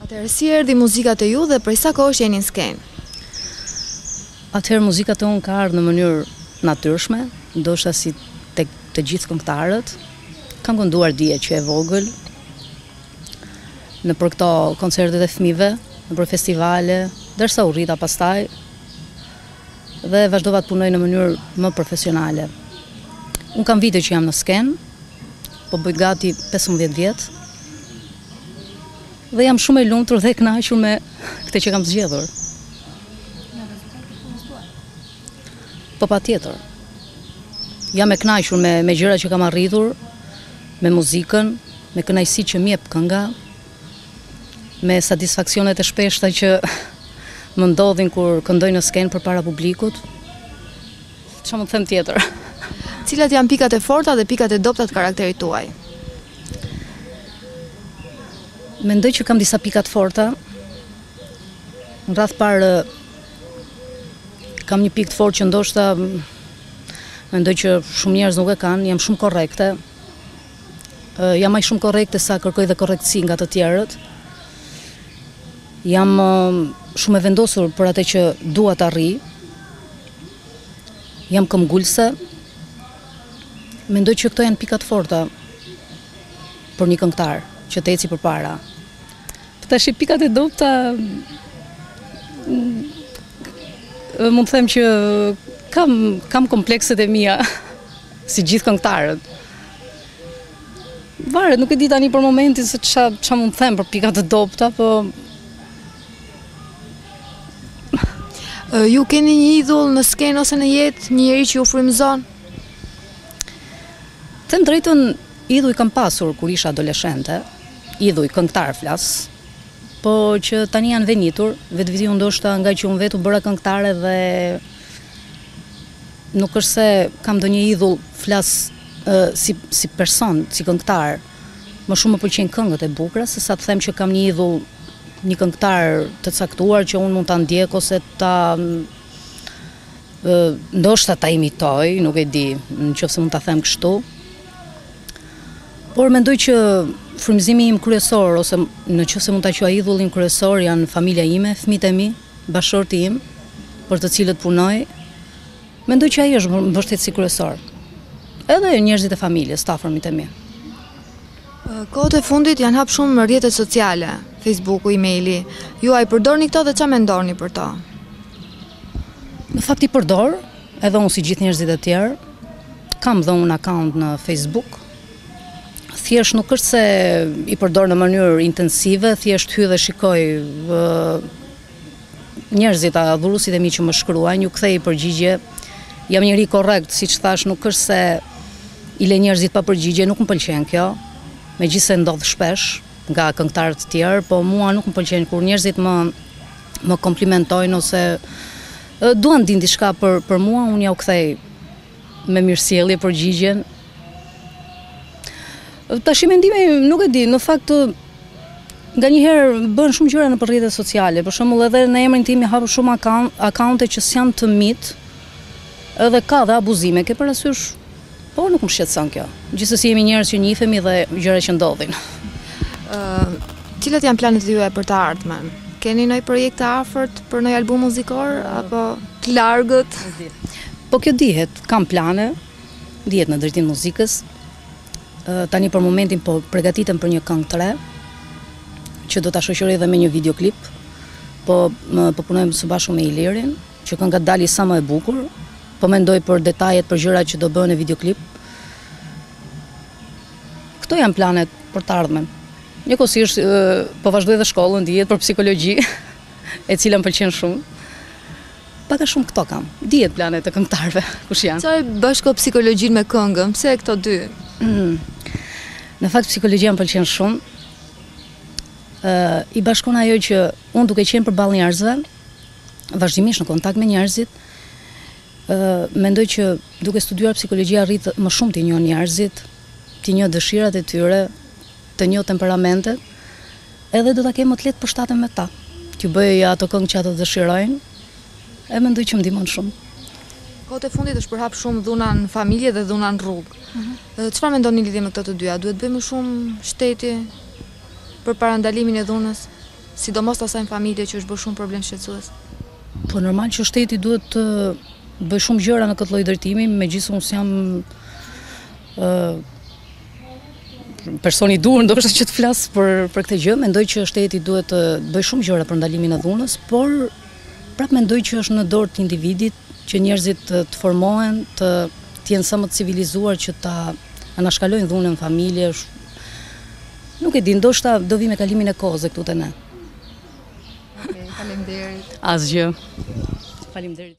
Atëherë si erdhi muzika te ju dhe prej sa kohësh jeni në skenë? Atëherë muzika te unë ka ardhur në mënyrë të natyrshme, ndoshta si tek të gjithë këngëtarët. Kam kënduar qysh e vogël, nëpër këto koncertet e fëmijëve, nëpër festivale, derisa u rrita pastaj dhe vazhdova të punoj në mënyrë më profesionale. Unë kam vite që jam në skenë, po bëj gati pesëmbëdhjetë vjet. Dhe jam shumë e lumtur dhe e kënaqur me këtë që kam zgjedhur. Po patjetër. Jam e kënaqur me, me gjërat që kam arritur, me muzikën, me kënaqësinë që më jep kënga, me satisfaksionet e shpeshta që më ndodhin kur këndoj në skenë përpara publikut. Ça mund të them tjetër? Cilat janë pikat e forta dhe pikat e dobëta të karakterit tuaj? Mendoj që kam disa pika të forta. Në radhë të parë kam një pikë të fortë që ndoshta mendoj që shumë njerëz nuk e kanë, jam shumë korrekte. Jam aq shumë korrekte sa kërkoj dhe korrektësi nga të tjerët. Jam shumë e vendosur për atë që dua të arrij. Jam këmbgulëse. Mendoj që këto janë pika të forta për një këngëtar që të ecë përpara. Po tash pikat e dobëta mund të them që kam kam komplekset e mia si gjithë këngëtarët. Varet, nuk e di tani për momentin se ça ça mund të them për pikat e dobëta, po Ju keni një idhull në skenë ose në jetë, një njeri që ju frymëzon? Të them të drejtën, idhuj kam pasur kur isha adoleshente, idhuj këngëtarë flas, po që tani janë venitur, vetvetiu ndoshta ngaqë unë vetë u bëra këngëtare dhe nuk është se kam ndonjë idhull flas si, si person, si këngëtar, Më shumë më pëlqejnë këngët e bukura se sa të them që kam një idhull, një këngëtar të caktuar që unë mund ta ndjek ose ta ndoshta ta imitoj, nuk e di, në qoftë se mund ta them kështu. Por mendoj që frymëzimi im kryesor ose në qoftë se mund ta quaj idhulli im kryesor janë familja ime, fëmijët e mi, bashkëshorti im, për të cilët punoj, Mendoj që ai është mbështetësi kryesor. Edhe njerëzit e familjes, të afërmit e mi. Kohët e fundit janë hap shumë rrjetet sociale, Facebooku, e-maili. Ju a i përdorni këto dhe ça mendoni për to? Në fakt i përdor, edhe unë si gjithë njerëzit e tjerë, kam dhe unë account në Facebook, thjesht nuk është se i përdor në mënyrë intensive, thjesht hy dhe shikoj Njerëzit, adhuruesit e mi që më shkruajnë, ju kthej përgjigje. Jam njeri korrekt, siç thashë, nuk është se i le njerëzit pa përgjigje, nuk më pëlqen kjo. Megjithëse ndodh shpesh nga këngëtarë të tjerë, po mua nuk më pëlqen kur njerëzit më më komplimentojnë ose duan të dinë diçka për për mua, unë ja u kthej Me mirësjellje përgjigjen. Tashi mendimi nuk e di, në fakt nga një herë bëhen shumë gjëra në rrjetet sociale, për shembull edhe në emrin tim hapin shumë akaunte që s'janë të mitë, edhe ka dhe abuzime, ke parasysh, po nuk më shqetëson kjo. Gjithsesi jemi njerëz që njifemi dhe gjëra që ndodhin. Cilat janë planet e juaja për të ardhmen? Keni noj projekt të afërt për noj album muzikor, apo të largët? Po kjo dihet, kam plane, dihet në drejtim të muzikës. Tani për momentin po pregatitem për një këngë të re, që do ta shoqëroj dhe me një videoklip. Po po punojmë së bashku me Ilirin, që kënga të dali sa më e bukur. Po mendoj për detajet, për gjërat që do bëhen në videoklip. Këto janë planet për të ardhmen. Njëkohësisht po vazhdoj dhe shkollën, dihet për psikologji, e cila më pëlqen shumë. Pak a shumë këto kam. Dihet planet e këngëtarëve kush janë. Sa e bashko psikologjinë me këngën? Pse këto dy? Në fakt psikologjia më pëlqen shumë. Ë i bashkon ajo që unë duke qenë përballë njerëzve, vazhdimisht në kontakt me njerëzit, ë mendoj që duke studiuar psikologji arrij më shumë të njoh njerëzit, të njoh dëshirat e tyre, Të njoh temperamentet edhe do ta kem më të lehtë të përshtatem me ta. T'ju bëj ato këngë që ato dëshirojnë e mendoj që më ndihmon shumë. Kohët e fundit është përhap shumë dhuna në familje dhe dhuna në rrugë. Çfarë mhm. mendoni në lidhje me këto të dyja? Duhet të bëjë më shumë shteti për parandalimin e dhunës, sidomos asaj në familje që është bërë shumë problem shqetësues? Po normal që shteti duhet të bëjë shumë gjëra në këtë lloj drejtimi, megjithëse unë jam ë personi i duhur ndoshta që të flas për për këtë gjë, mendoj që shteti duhet të bëjë shumë gjëra për ndalimin e dhunës, por prap mendoj që është në dorë të individit që njerëzit të, të formohen, të të jenë sa më të civilizuar që ta anashkalojnë dhunën në familje. Nuk e di, ndoshta do vi me kalimin e kohës këtu te ne. Faleminderit. Asgjë. Faleminderit.